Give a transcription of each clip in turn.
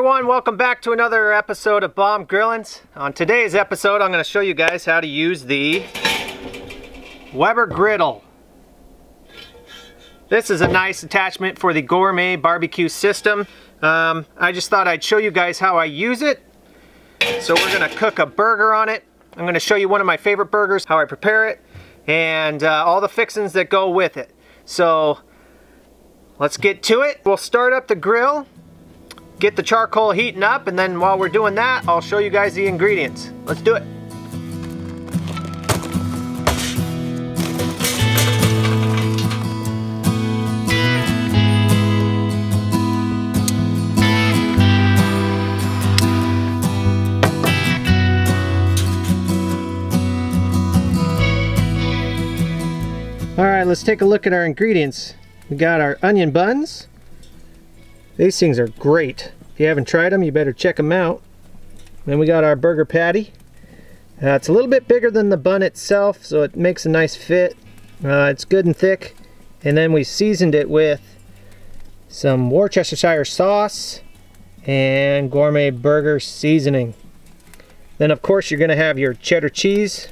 everyone, welcome back to another episode of Bomb Grillins. On today's episode, I'm going to show you guys how to use the Weber griddle. This is a nice attachment for the gourmet barbecue system. Um, I just thought I'd show you guys how I use it. So we're going to cook a burger on it. I'm going to show you one of my favorite burgers, how I prepare it, and uh, all the fixings that go with it. So let's get to it. We'll start up the grill get the charcoal heating up and then while we're doing that, I'll show you guys the ingredients. Let's do it. All right, let's take a look at our ingredients. We got our onion buns, these things are great. If you haven't tried them, you better check them out. Then we got our burger patty. Uh, it's a little bit bigger than the bun itself, so it makes a nice fit. Uh, it's good and thick. And then we seasoned it with some Worcestershire sauce and gourmet burger seasoning. Then of course you're going to have your cheddar cheese,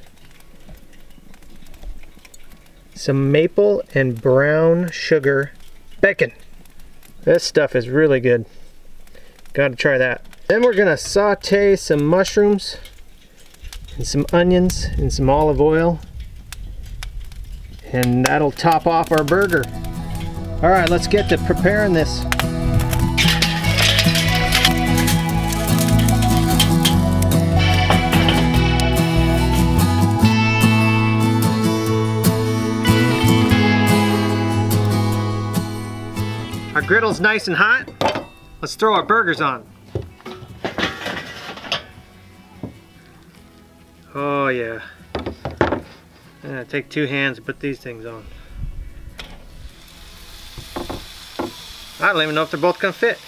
some maple and brown sugar bacon. This stuff is really good. Gotta try that. Then we're gonna saute some mushrooms and some onions and some olive oil. And that'll top off our burger. All right, let's get to preparing this. Griddle's nice and hot. Let's throw our burgers on. Oh yeah. yeah take two hands and put these things on. I don't even know if they're both gonna fit.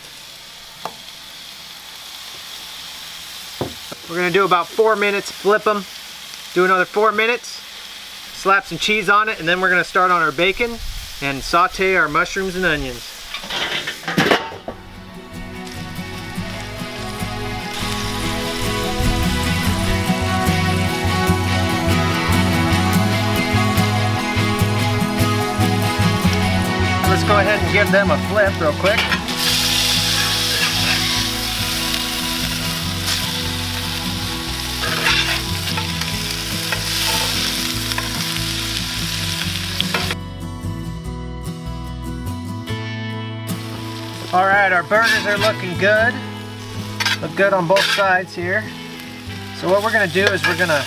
We're gonna do about four minutes, flip them, do another four minutes, slap some cheese on it, and then we're gonna start on our bacon and saute our mushrooms and onions. Give them a flip real quick. All right, our burgers are looking good. Look good on both sides here. So what we're gonna do is we're gonna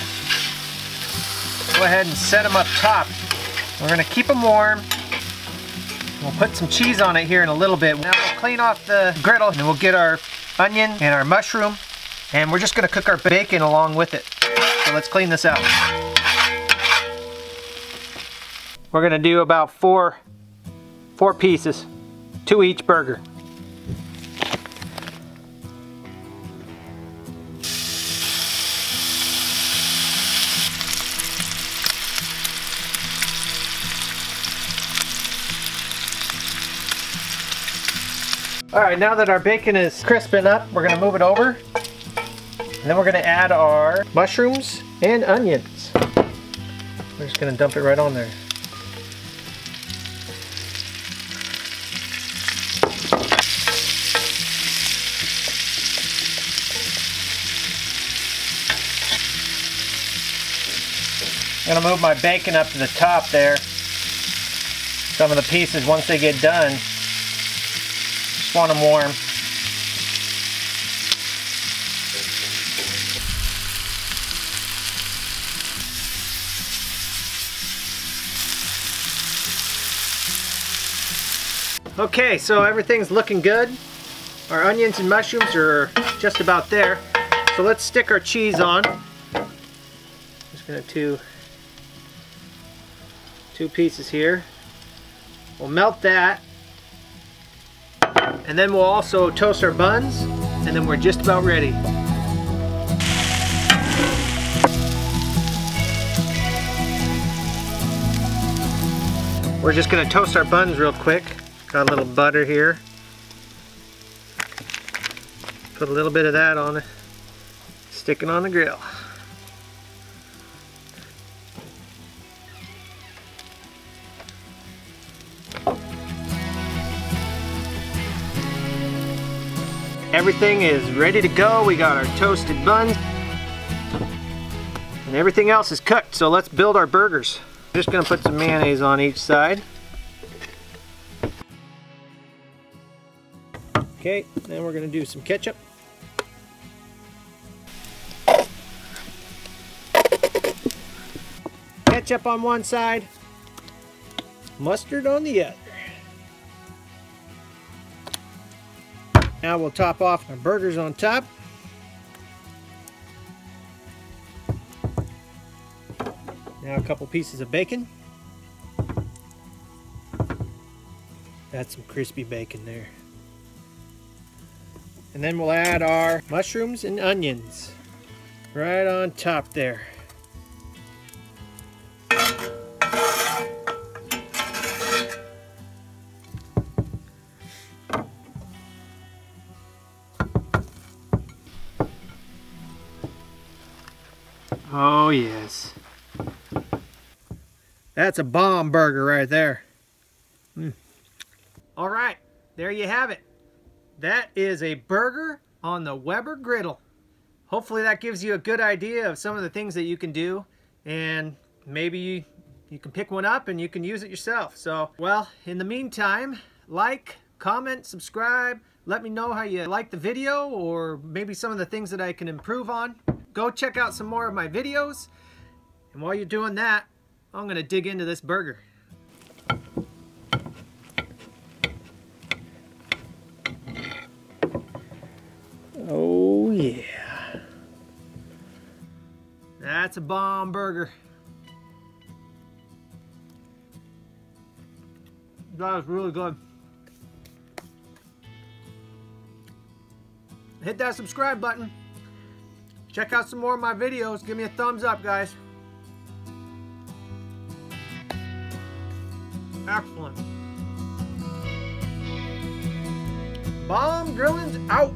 go ahead and set them up top. We're gonna keep them warm. We'll put some cheese on it here in a little bit. Now we'll clean off the griddle and we'll get our onion and our mushroom and we're just gonna cook our bacon along with it. So let's clean this out. We're gonna do about four, four pieces, two each burger. All right, now that our bacon is crisping up, we're gonna move it over. And then we're gonna add our mushrooms and onions. We're just gonna dump it right on there. I'm gonna move my bacon up to the top there. Some of the pieces, once they get done, want them warm. Okay, so everything's looking good. Our onions and mushrooms are just about there. So let's stick our cheese on. Just gonna two two pieces here. We'll melt that and then we'll also toast our buns, and then we're just about ready. We're just gonna toast our buns real quick. Got a little butter here. Put a little bit of that on it. Sticking on the grill. Everything is ready to go. We got our toasted buns. And everything else is cooked, so let's build our burgers. Just gonna put some mayonnaise on each side. Okay, then we're gonna do some ketchup. Ketchup on one side, mustard on the other. Now we'll top off our burgers on top. Now a couple pieces of bacon. That's some crispy bacon there. And then we'll add our mushrooms and onions right on top there. That's a bomb burger right there. Mm. All right, there you have it. That is a burger on the Weber griddle. Hopefully that gives you a good idea of some of the things that you can do and maybe you, you can pick one up and you can use it yourself. So, well, in the meantime, like, comment, subscribe, let me know how you like the video or maybe some of the things that I can improve on. Go check out some more of my videos. And while you're doing that, I'm gonna dig into this burger. Oh yeah. That's a bomb burger. That was really good. Hit that subscribe button. Check out some more of my videos. Give me a thumbs up, guys. Excellent. Bomb Grillins out.